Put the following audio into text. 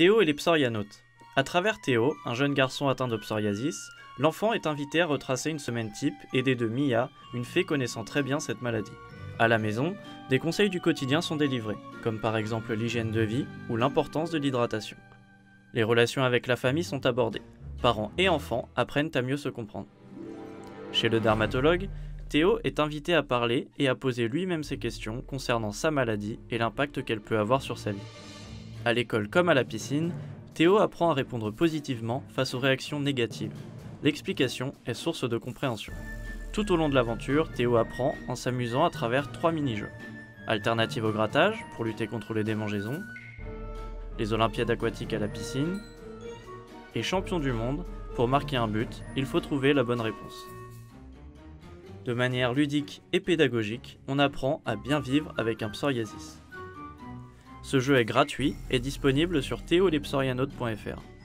Théo et les psorianotes. À travers Théo, un jeune garçon atteint de psoriasis, l'enfant est invité à retracer une semaine type aidé de Mia, une fée connaissant très bien cette maladie. À la maison, des conseils du quotidien sont délivrés, comme par exemple l'hygiène de vie ou l'importance de l'hydratation. Les relations avec la famille sont abordées. Parents et enfants apprennent à mieux se comprendre. Chez le dermatologue, Théo est invité à parler et à poser lui-même ses questions concernant sa maladie et l'impact qu'elle peut avoir sur sa vie. À l'école comme à la piscine, Théo apprend à répondre positivement face aux réactions négatives. L'explication est source de compréhension. Tout au long de l'aventure, Théo apprend en s'amusant à travers trois mini-jeux. Alternative au grattage pour lutter contre les démangeaisons, les Olympiades aquatiques à la piscine, et champion du monde, pour marquer un but, il faut trouver la bonne réponse. De manière ludique et pédagogique, on apprend à bien vivre avec un psoriasis. Ce jeu est gratuit et disponible sur theolespsorianotes.fr.